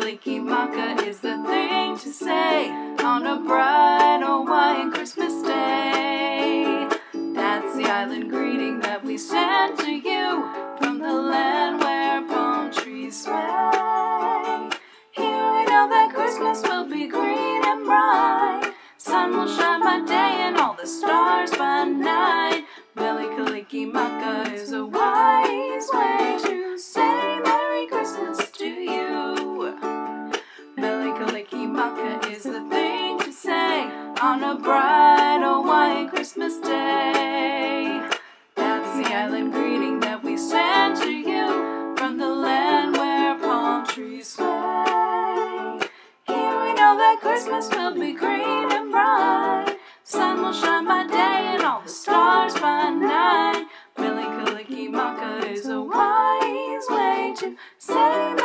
Kalikimaka is the thing to say on a bright Hawaiian Christmas day. That's the island greeting that we send to you on a bright Hawaiian Christmas day. That's the island greeting that we send to you from the land where palm trees sway. Here we know that Christmas will be green and bright. Sun will shine by day and all the stars by night. Mele Kalikimaka is Hawaii's way to say